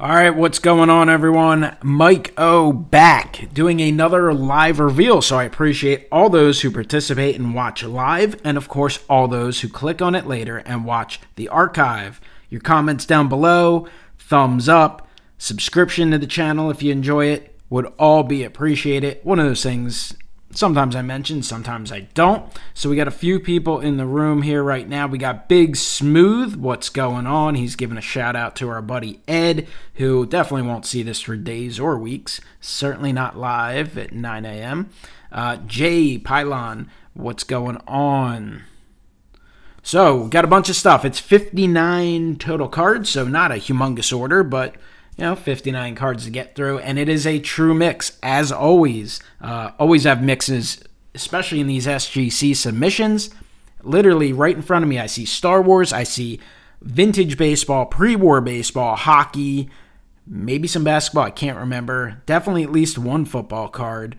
All right, what's going on, everyone? Mike O back doing another live reveal. So I appreciate all those who participate and watch live, and of course, all those who click on it later and watch the archive. Your comments down below, thumbs up, subscription to the channel if you enjoy it would all be appreciated. One of those things Sometimes I mention, sometimes I don't. So we got a few people in the room here right now. We got Big Smooth. What's going on? He's giving a shout out to our buddy Ed, who definitely won't see this for days or weeks. Certainly not live at 9 a.m. Uh, Jay Pylon, what's going on? So, we got a bunch of stuff. It's 59 total cards, so not a humongous order, but you know, 59 cards to get through, and it is a true mix, as always. Uh, always have mixes, especially in these SGC submissions. Literally, right in front of me, I see Star Wars, I see vintage baseball, pre war baseball, hockey, maybe some basketball, I can't remember. Definitely at least one football card.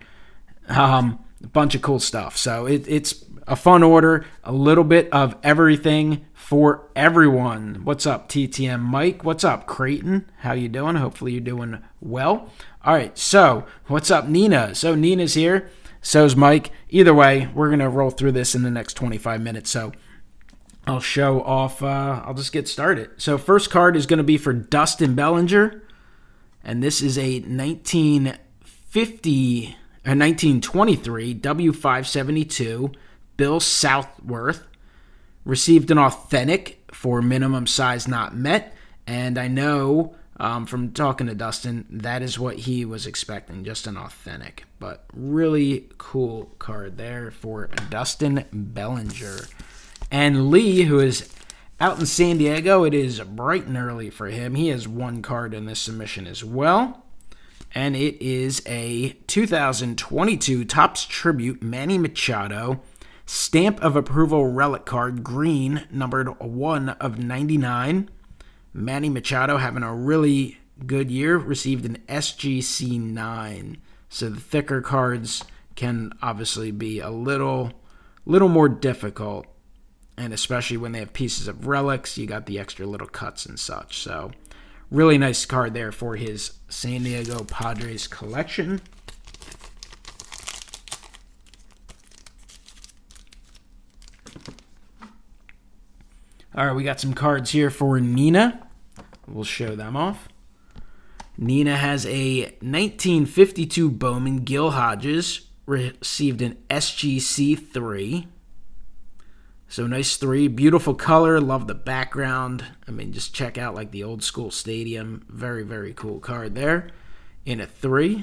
Um, a bunch of cool stuff. So it, it's a fun order, a little bit of everything for everyone. What's up, TTM Mike? What's up, Creighton? How you doing? Hopefully you're doing well. All right, so what's up, Nina? So Nina's here. So's Mike. Either way, we're gonna roll through this in the next 25 minutes. So I'll show off. Uh, I'll just get started. So first card is gonna be for Dustin Bellinger, and this is a 1950 a 1923 W572 Bill Southworth received an authentic for minimum size not met. And I know um, from talking to Dustin, that is what he was expecting, just an authentic. But really cool card there for Dustin Bellinger. And Lee, who is out in San Diego, it is bright and early for him. He has one card in this submission as well. And it is a 2022 Topps Tribute Manny Machado Stamp of Approval Relic Card, green, numbered 1 of 99. Manny Machado having a really good year, received an SGC 9. So the thicker cards can obviously be a little little more difficult. And especially when they have pieces of relics, you got the extra little cuts and such. So really nice card there for his San Diego Padres collection. All right, we got some cards here for Nina. We'll show them off. Nina has a 1952 Bowman Gil Hodges, received an SGC 3. So nice 3, beautiful color, love the background. I mean, just check out like the old school stadium. Very, very cool card there. In a 3.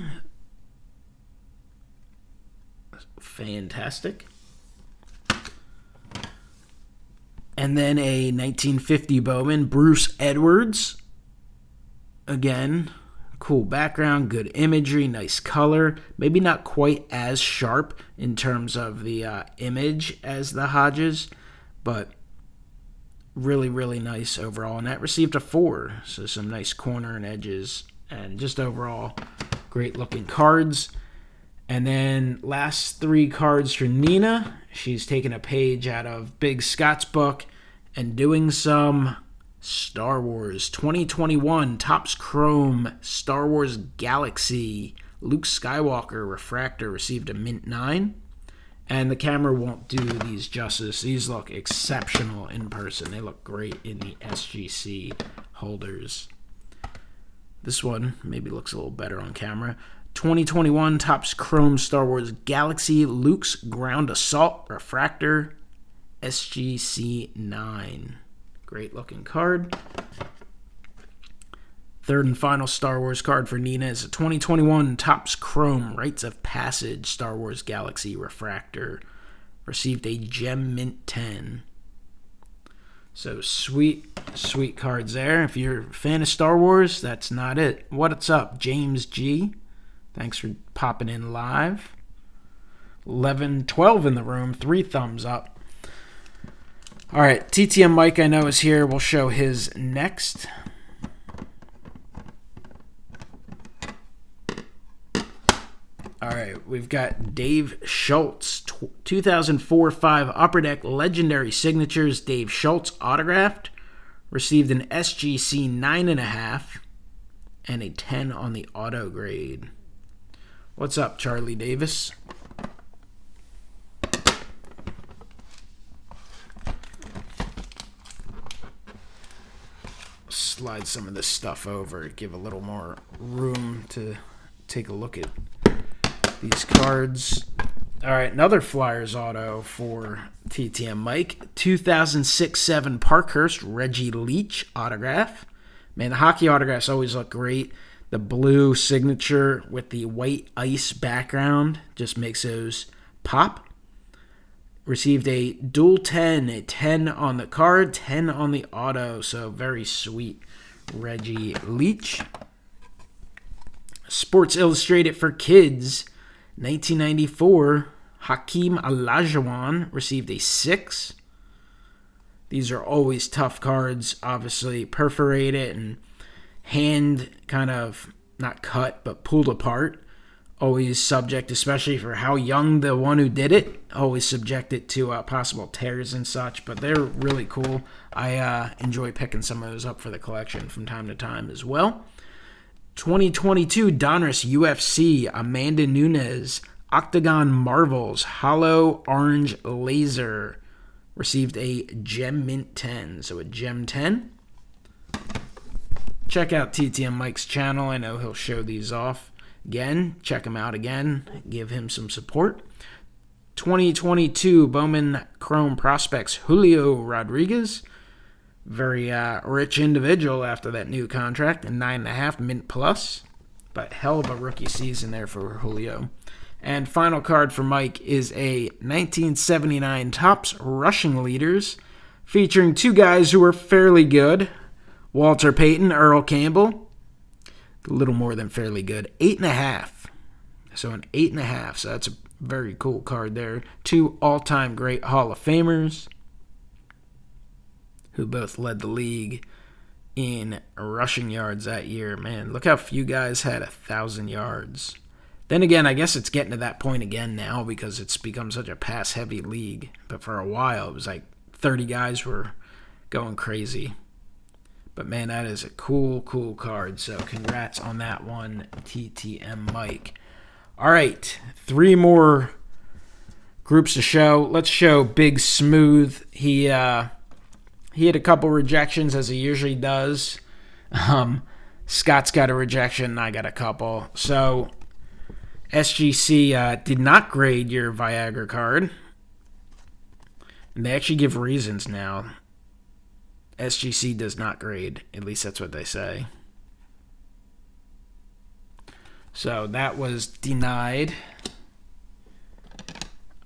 Fantastic. And then a 1950 Bowman, Bruce Edwards. Again, cool background, good imagery, nice color. Maybe not quite as sharp in terms of the uh, image as the Hodges, but really, really nice overall. And that received a four, so some nice corner and edges, and just overall great looking cards. And then last three cards for Nina. She's taking a page out of Big Scott's book and doing some Star Wars 2021 Topps Chrome Star Wars Galaxy. Luke Skywalker Refractor received a Mint 9. And the camera won't do these justice. These look exceptional in person. They look great in the SGC holders. This one maybe looks a little better on camera. 2021 Topps Chrome Star Wars Galaxy Luke's Ground Assault Refractor SGC 9. Great looking card. Third and final Star Wars card for Nina is a 2021 Topps Chrome Rites of Passage Star Wars Galaxy Refractor. Received a Gem Mint 10. So sweet, sweet cards there. If you're a fan of Star Wars, that's not it. What's up, James G? Thanks for popping in live. 11, 12 in the room. Three thumbs up. All right, TTM Mike, I know, is here. We'll show his next. All right, we've got Dave Schultz, 2004 5 Upper Deck Legendary Signatures. Dave Schultz autographed. Received an SGC 9.5 and a 10 on the auto grade. What's up, Charlie Davis? Slide some of this stuff over, give a little more room to take a look at these cards. All right, another Flyers auto for TTM Mike. 2006 7 Parkhurst Reggie Leach autograph. Man, the hockey autographs always look great. The blue signature with the white ice background just makes those pop. Received a dual 10, a 10 on the card, 10 on the auto. So very sweet. Reggie Leach. Sports Illustrated for Kids 1994, Hakeem Olajuwon received a six. These are always tough cards, obviously perforated and hand kind of not cut but pulled apart. Always subject, especially for how young the one who did it, always subjected to uh, possible tears and such. But they're really cool. I uh, enjoy picking some of those up for the collection from time to time as well. 2022 Donruss UFC Amanda Nunes Octagon Marvels Holo Orange Laser received a Gem Mint 10. So a Gem 10. Check out TTM Mike's channel. I know he'll show these off again. Check him out again. Give him some support. 2022 Bowman Chrome Prospects Julio Rodriguez very uh, rich individual after that new contract and nine and a half mint plus. But hell of a rookie season there for Julio. And final card for Mike is a 1979 Topps Rushing Leaders featuring two guys who were fairly good Walter Payton, Earl Campbell. A little more than fairly good. Eight and a half. So an eight and a half. So that's a very cool card there. Two all time great Hall of Famers who both led the league in rushing yards that year. Man, look how few guys had a thousand yards. Then again, I guess it's getting to that point again now because it's become such a pass heavy league. But for a while, it was like 30 guys were going crazy. But man, that is a cool, cool card. So congrats on that one, TTM Mike. All right, three more groups to show. Let's show Big Smooth. He uh, he had a couple rejections as he usually does. Um, Scott's got a rejection, I got a couple. So SGC uh, did not grade your Viagra card. And they actually give reasons now. SGC does not grade. At least that's what they say. So that was denied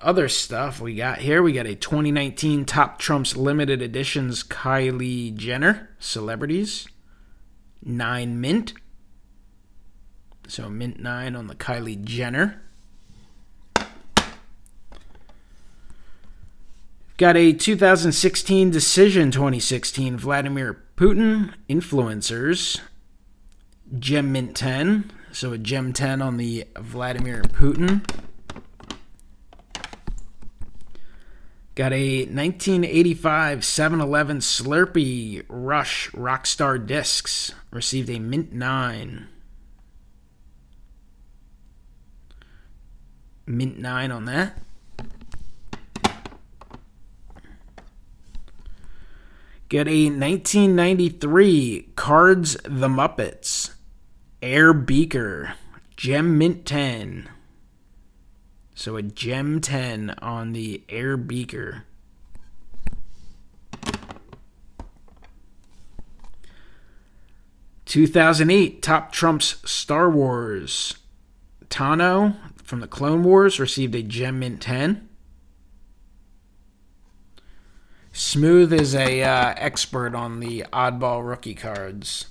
other stuff we got here, we got a 2019 Top Trumps limited editions Kylie Jenner celebrities, nine mint. So mint nine on the Kylie Jenner. Got a 2016 decision 2016 Vladimir Putin influencers gem mint 10. So a gem 10 on the Vladimir Putin. Got a 1985 7 Eleven Slurpee Rush Rockstar Discs. Received a Mint 9. Mint 9 on that. Got a 1993 Cards the Muppets Air Beaker Gem Mint 10. So a gem 10 on the air beaker. Two thousand eight Top Trumps Star Wars. Tano from the Clone Wars received a gem mint 10. Smooth is a uh, expert on the oddball rookie cards.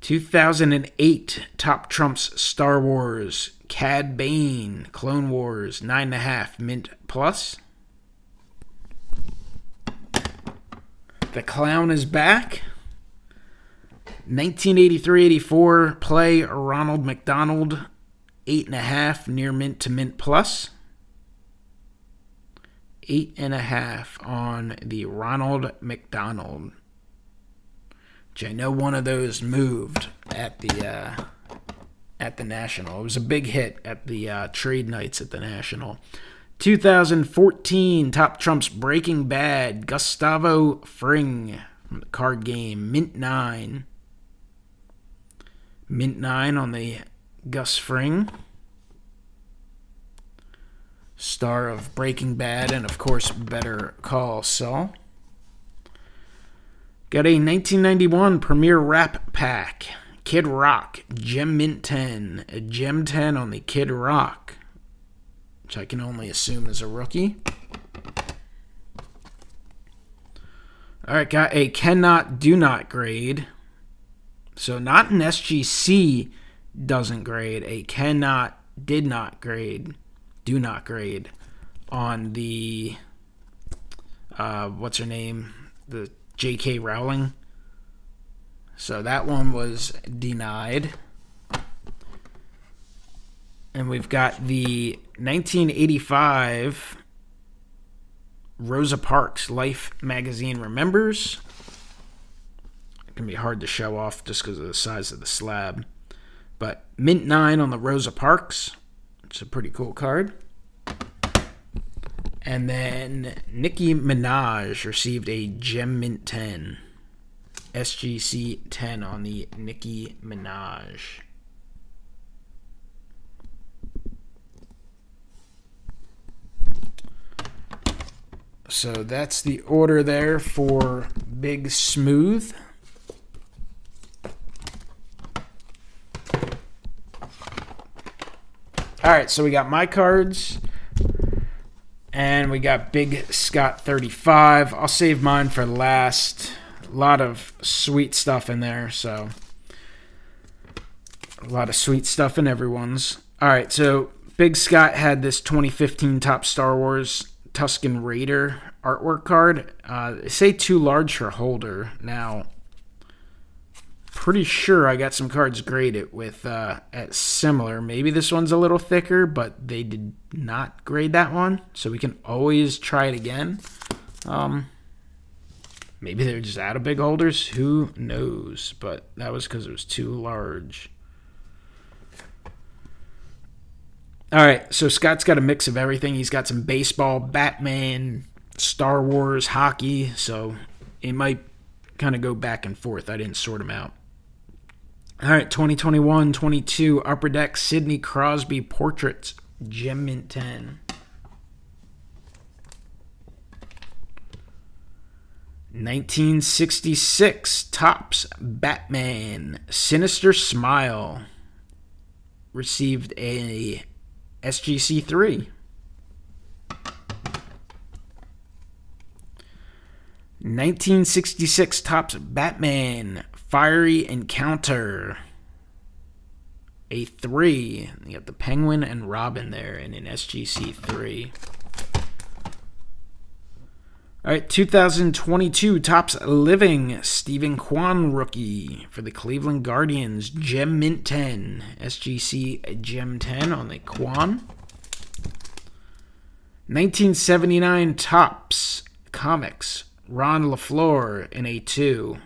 2008 Top Trumps Star Wars Cad Bane Clone Wars 9.5 Mint Plus. The Clown is back. 1983-84 play Ronald McDonald 8.5 near mint to mint plus. 8.5 on the Ronald McDonald. which I know one of those moved at the uh, at the National. It was a big hit at the uh, trade nights at the National. 2014 Top Trumps Breaking Bad Gustavo Fring from the card game Mint 9. Mint 9 on the Gus Fring. Star of Breaking Bad and, of course, Better Call Saul. Got a 1991 Premier Rap Pack. Kid Rock, Gem Mint 10. A Gem 10 on the Kid Rock, which I can only assume is a rookie. All right, got a cannot do not grade. So not an SGC doesn't grade, a cannot did not grade, do not grade on the uh, what's her name, the J.K. Rowling. So that one was denied. And we've got the 1985 Rosa Parks Life magazine remembers. It can be hard to show off just because of the size of the slab. But Mint 9 on the Rosa Parks. It's a pretty cool card. And then Nicki Minaj received a Gem Mint 10. SGC 10 on the Nicki Minaj. So that's the order there for Big Smooth. All right, so we got my cards. And we got Big Scott 35. I'll save mine for last. A lot of sweet stuff in there, so a lot of sweet stuff in everyone's. All right, so Big Scott had this 2015 Topps Star Wars Tusken Raider artwork card. Uh, they say too large for holder. Now, pretty sure I got some cards graded with uh, at similar. Maybe this one's a little thicker, but they did not grade that one, so we can always try it again. Um, maybe they're just out of big holders. Who knows? But that was because it was too large. All right, so Scott's got a mix of everything. He's got some baseball, Batman, Star Wars, hockey, so it might kind of go back and forth. I didn't sort them out. All right, 2021 22 Upper Deck Sidney Crosby Portraits, Gem Mint 10. Nineteen sixty six Topps Batman Sinister Smile received a SGC three. 1966 Topps Batman Fiery Encounter. A three. You got the Penguin and Robin there in an SGC three. All right, 2022 Topps Living Steven Kwan rookie for the Cleveland Guardians, Gem Mint 10, SGC Gem 10 on the Kwan. 1979 Topps Comics, Ron LeFlore in A2.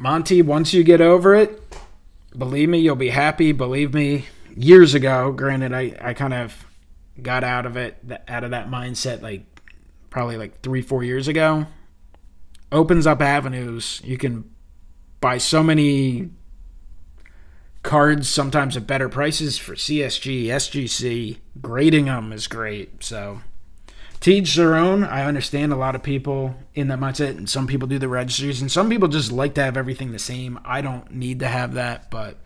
Monty, once you get over it, believe me, you'll be happy. Believe me, years ago, granted, I, I kind of got out of it, out of that mindset like probably like three, four years ago. Opens up avenues. You can buy so many cards sometimes at better prices for CSG, SGC. Grading them is great. So, to each their own. I understand a lot of people in that mindset, and some people do the registries, and some people just like to have everything the same. I don't need to have that, but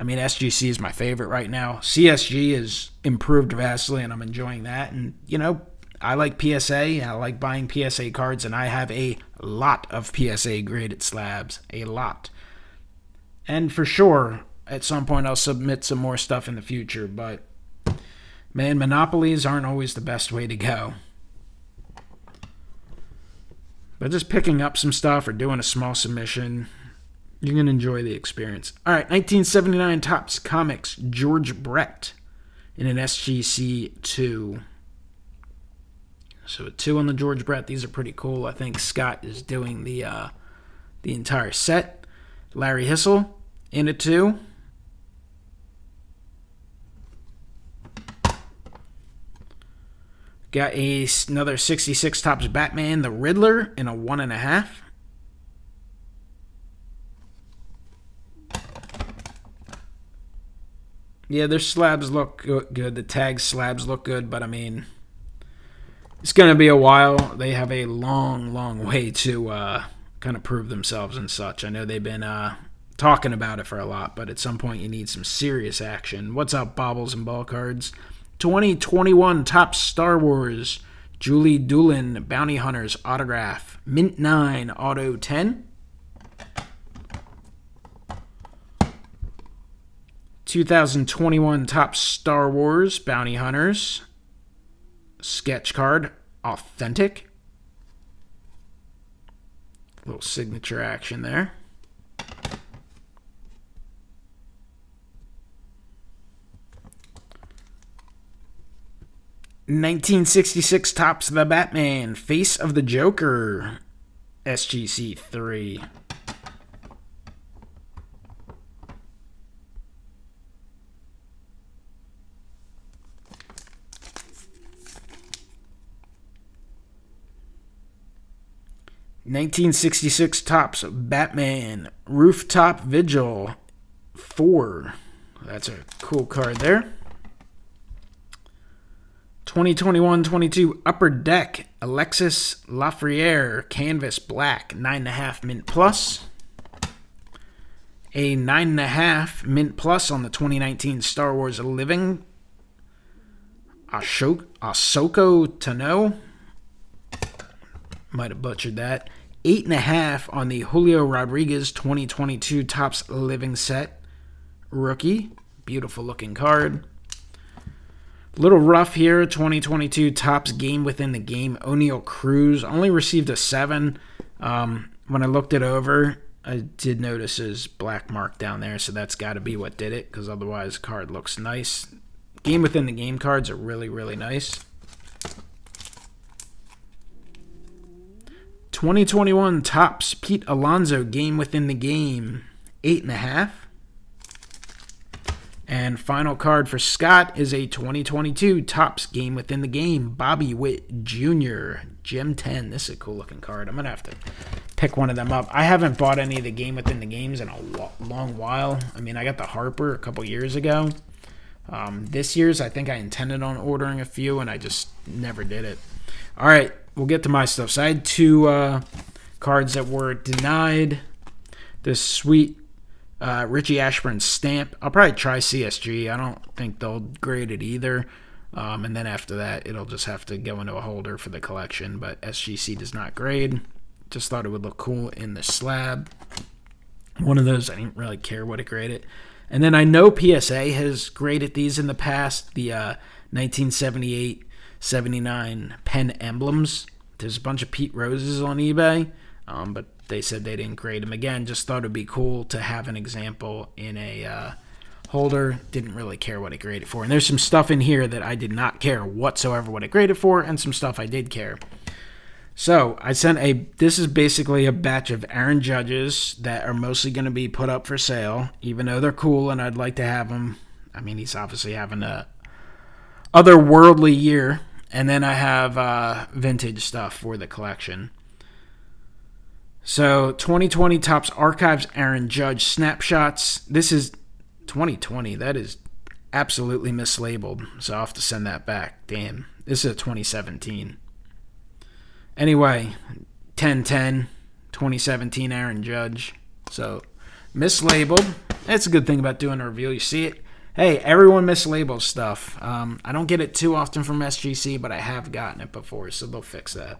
I mean, SGC is my favorite right now. CSG is improved vastly, and I'm enjoying that. And, you know, I like PSA. I like buying PSA cards, and I have a lot of PSA graded slabs. A lot. And for sure, at some point, I'll submit some more stuff in the future. But man, monopolies aren't always the best way to go. But just picking up some stuff or doing a small submission, you're going to enjoy the experience. All right, 1979 Topps Comics George Brett in an SGC 2. So a 2 on the George Brett. These are pretty cool. I think Scott is doing the uh, the entire set. Larry Hisle in a 2. Got a, another 66 Topps Batman, the Riddler, in a 1.5. Yeah, their slabs look good. The tag slabs look good, but I mean, it's going to be a while. They have a long, long way to uh, kind of prove themselves and such. I know they've been uh, talking about it for a lot, but at some point you need some serious action. What's up, Bobbles and Ball Cards? 2021 Topps Star Wars Julie Doolin Bounty Hunters autograph. Mint 9 Auto 10 2021 Topps Star Wars Bounty Hunters. Sketch card authentic. Little signature action there 1966 Topps the Batman, Face of the Joker, SGC 3. Nineteen sixty six Topps Batman Rooftop Vigil four. That's a cool card there. 2021-22 Upper Deck Alexis Lafreniere Canvas Black 9.5 Mint Plus. A 9.5 Mint Plus on the 2019 Star Wars Living Ashok, Ahsoka Tano. Might have butchered that. 8.5 on the Julio Rodriguez 2022 Topps Living Set Rookie. Beautiful looking card. Little rough here. 2022 Topps game within the game. Oneil Cruz only received a seven. Um, when I looked it over, I did notice his black mark down there, so that's got to be what did it. Because otherwise, card looks nice. Game within the game cards are really really nice. 2021 Topps Pete Alonso game within the game eight and a half. And final card for Scott is a 2022 Topps Game Within the Game Bobby Witt Jr. Gem 10. This is a cool looking card. I'm going to have to pick one of them up. I haven't bought any of the Game Within the Games in a long while. I mean, I got the Harper a couple years ago. Um, this year's, I think I intended on ordering a few, and I just never did it. All right, we'll get to my stuff. So I had two uh, cards that were denied. This sweet uh, Richie Ashburn stamp. I'll probably try CSG. I don't think they'll grade it either. Um, and then after that, it'll just have to go into a holder for the collection. But SGC does not grade. Just thought it would look cool in the slab. One of those, I didn't really care what it graded. And then I know PSA has graded these in the past. The uh, 1978 79 pen emblems. There's a bunch of Pete Roses on eBay. Um, but they said they didn't grade them again. Just thought it'd be cool to have an example in a uh, holder. Didn't really care what it graded for. And there's some stuff in here that I did not care whatsoever what it graded for, and some stuff I did care. So I sent a. This is basically a batch of Aaron Judges that are mostly going to be put up for sale, even though they're cool and I'd like to have them. I mean, he's obviously having a otherworldly year. And then I have uh, vintage stuff for the collection. So 2020 Topps Archives Aaron Judge snapshots. This is 2020. That is absolutely mislabeled. So I'll have to send that back. Damn. This is a 2017. Anyway, 1010 2017 Aaron Judge. So mislabeled. That's a good thing about doing a review. You see it. Hey, everyone mislabels stuff. Um, I don't get it too often from SGC, but I have gotten it before, so they'll fix that.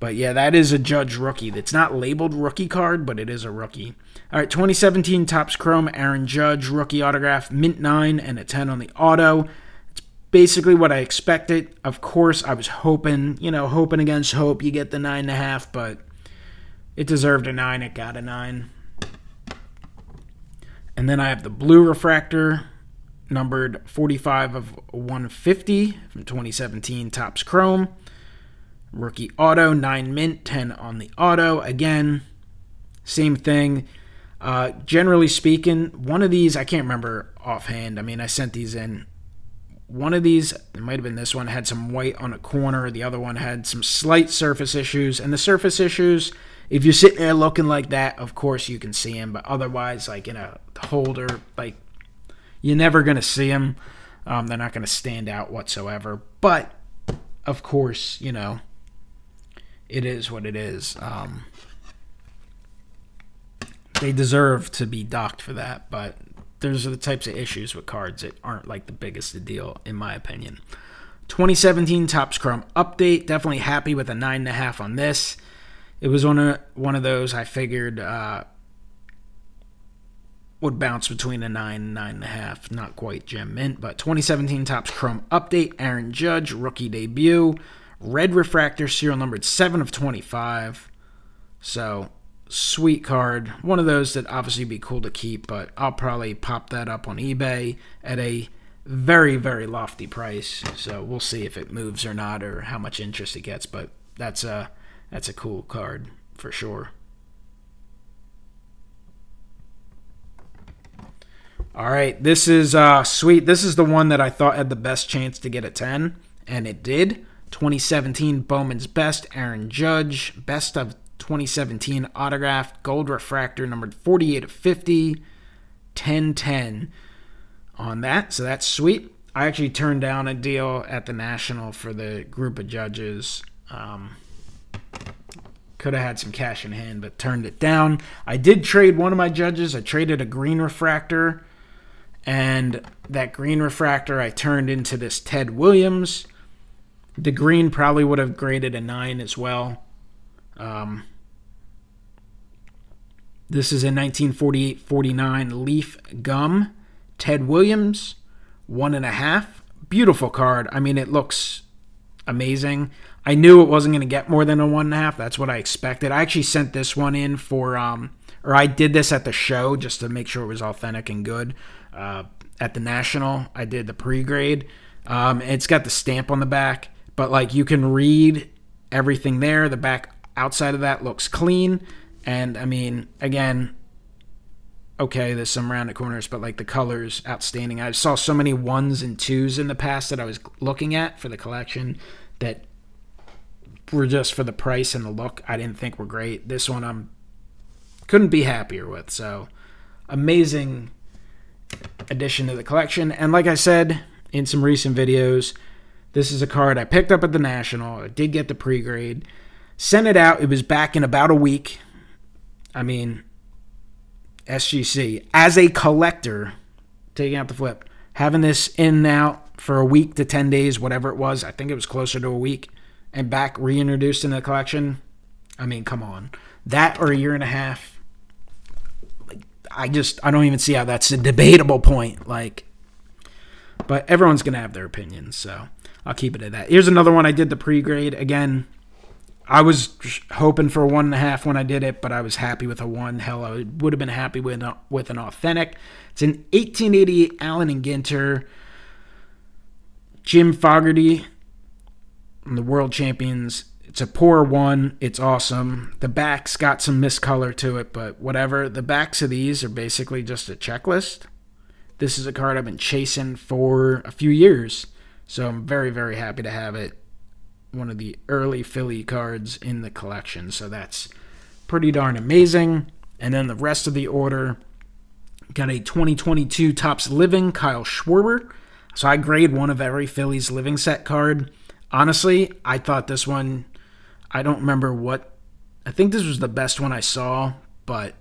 But yeah, that is a Judge rookie. It's not labeled rookie card, but it is a rookie. All right, 2017 Topps Chrome Aaron Judge rookie autograph, mint 9 and a 10 on the auto. It's basically what I expected. Of course, I was hoping, you know, hoping against hope you get the 9.5, but it deserved a 9. It got a 9. And then I have the blue refractor numbered 45 of 150 from 2017 Topps Chrome. Rookie auto, 9 mint, 10 on the auto. Again, same thing. Uh, generally speaking, one of these, I can't remember offhand. I mean, I sent these in. One of these, it might have been this one, had some white on a corner. The other one had some slight surface issues. And the surface issues, if you're sitting there looking like that, of course you can see them. But otherwise, like in a holder, like you're never going to see them. Um, they're not going to stand out whatsoever. But of course, you know, it is what it is. Um, they deserve to be docked for that, but those are the types of issues with cards that aren't like the biggest deal, in my opinion. 2017 Topps Chrome update. Definitely happy with a nine and a half on this. It was one of one of those I figured uh, would bounce between a nine and nine and a half. Not quite gem mint, but 2017 Topps Chrome update. Aaron Judge rookie debut. Red refractor serial numbered seven of 25. So sweet card. One of those that obviously be cool to keep, but I'll probably pop that up on eBay at a very, very lofty price. So we'll see if it moves or not or how much interest it gets. But that's a that's a cool card for sure. All right, this is uh, sweet. This is the one that I thought had the best chance to get a 10, and it did. 2017 Bowman's Best, Aaron Judge, Best of 2017 autographed gold refractor numbered 48 of 50 1010 on that so that's sweet. I actually turned down a deal at the national for the group of judges. Um, could have had some cash in hand but turned it down. I did trade one of my judges. I traded a green refractor and that green refractor i turned into this ted williams the green probably would have graded a 9 as well um, this is a 1948 49 Leaf Gum. Ted Williams, one and a half. Beautiful card. I mean, it looks amazing. I knew it wasn't going to get more than a one and a half. That's what I expected. I actually sent this one in for, um, or I did this at the show just to make sure it was authentic and good. Uh, at the National, I did the pre grade. Um, it's got the stamp on the back, but like you can read everything there. The back outside of that looks clean. And I mean, again, okay, there's some rounded corners, but like the colors outstanding. I saw so many ones and twos in the past that I was looking at for the collection that were just for the price and the look. I didn't think were great. This one I'm couldn't be happier with. So amazing addition to the collection. And like I said in some recent videos, this is a card I picked up at the National. I did get the pre-grade. Sent it out. It was back in about a week. I mean, SGC as a collector, taking out the flip, having this in now for a week to 10 days, whatever it was, I think it was closer to a week, and back reintroduced in the collection. I mean, come on. That or a year and a half. Like, I just, I don't even see how that's a debatable point. Like, but everyone's going to have their opinions, so I'll keep it at that. Here's another one I did the pre grade. Again, I was hoping for a one and a half when I did it, but I was happy with a one. Hell, I would have been happy with a, with an authentic. It's an 1888 Allen and Ginter, Jim Fogarty, the world champions. It's a poor one. It's awesome. The back's got some miscolor to it, but whatever. The backs of these are basically just a checklist. This is a card I've been chasing for a few years, so I'm very, very happy to have it one of the early Philly cards in the collection. So that's pretty darn amazing. And then the rest of the order got a 2022 Topps Living Kyle Schwarber. So I grade one of every Phillies living set card. Honestly, I thought this one, I don't remember what, I think this was the best one I saw, but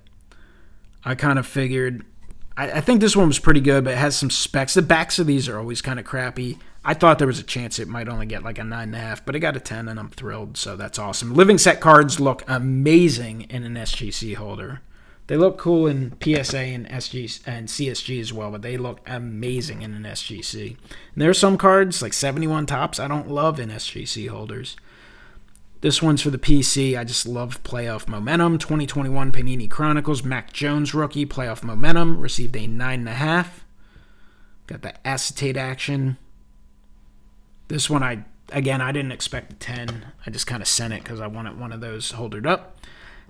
I kind of figured, I, I think this one was pretty good, but it has some specs. The backs of these are always kind of crappy. I thought there was a chance it might only get like a nine and a half, but it got a ten, and I'm thrilled. So that's awesome. Living set cards look amazing in an SGC holder. They look cool in PSA and SG and CSG as well, but they look amazing in an SGC. And there are some cards like 71 Topps I don't love in SGC holders. This one's for the PC. I just love playoff momentum. 2021 Panini Chronicles Mac Jones rookie playoff momentum received a nine and a half. Got the acetate action. This one, I again, I didn't expect a 10. I just kind of sent it because I wanted one of those holdered up.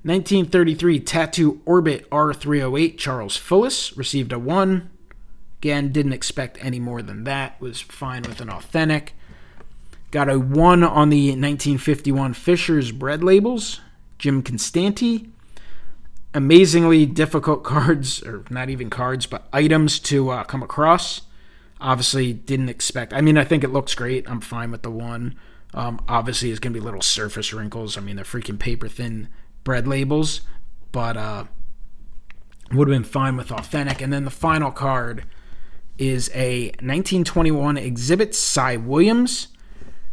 1933 Tattoo Orbit R308 Charles Fullis received a 1. Again, didn't expect any more than that. Was fine with an authentic. Got a 1 on the 1951 Fisher's bread labels. Jim Konstanty. Amazingly difficult cards, or not even cards, but items to uh, come across. Obviously, didn't expect. I mean, I think it looks great. I'm fine with the one. Um, obviously, it's going to be little surface wrinkles. I mean, they're freaking paper thin bread labels, but uh, would have been fine with authentic. And then the final card is a 1921 exhibit. Cy Williams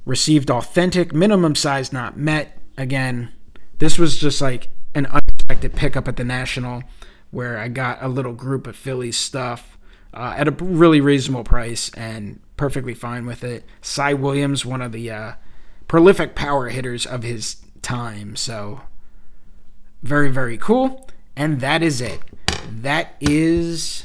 received authentic, minimum size not met. Again, this was just like an unexpected pickup at the National where I got a little group of Phillies stuff uh, at a really reasonable price and perfectly fine with it. Cy Williams, one of the uh, prolific power hitters of his time. So, very, very cool. And that is it. That is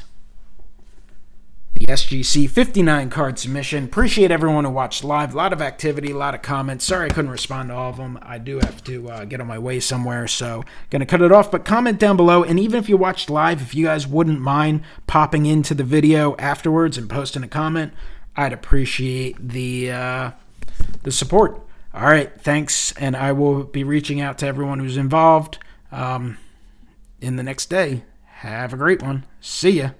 SGC 59 card submission. Appreciate everyone who watched live. A lot of activity, a lot of comments. Sorry I couldn't respond to all of them. I do have to uh, get on my way somewhere, so going to cut it off. But comment down below, and even if you watched live, if you guys wouldn't mind popping into the video afterwards and posting a comment, I'd appreciate the uh, the support. All right, thanks, and I will be reaching out to everyone who's involved um, in the next day. Have a great one. See ya.